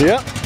Yeah.